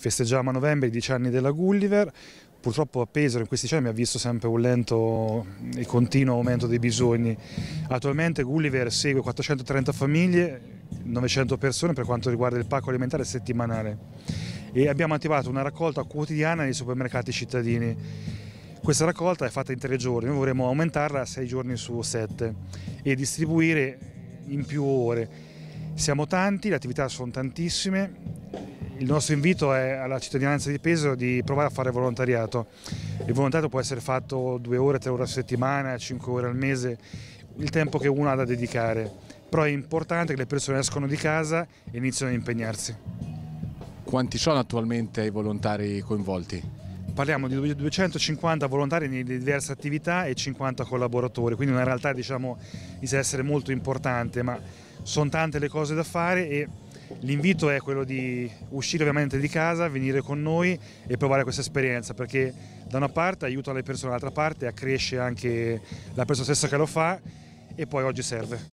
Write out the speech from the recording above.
Festeggiamo a novembre i dieci anni della Gulliver, purtroppo a Pesaro in questi anni ha visto sempre un lento e continuo aumento dei bisogni. Attualmente Gulliver segue 430 famiglie, 900 persone per quanto riguarda il pacco alimentare settimanale e abbiamo attivato una raccolta quotidiana nei supermercati cittadini. Questa raccolta è fatta in tre giorni, noi vorremmo aumentarla a sei giorni su sette e distribuire in più ore. Siamo tanti, le attività sono tantissime, il nostro invito è alla cittadinanza di Pesaro di provare a fare volontariato. Il volontariato può essere fatto due ore, tre ore a settimana, cinque ore al mese, il tempo che uno ha da dedicare. Però è importante che le persone escono di casa e iniziano a impegnarsi. Quanti sono attualmente i volontari coinvolti? Parliamo di 250 volontari di diverse attività e 50 collaboratori, quindi una realtà diciamo, ad essere molto importante, ma sono tante le cose da fare e L'invito è quello di uscire ovviamente di casa, venire con noi e provare questa esperienza perché da una parte aiuta le persone, dall'altra parte accresce anche la persona stessa che lo fa e poi oggi serve.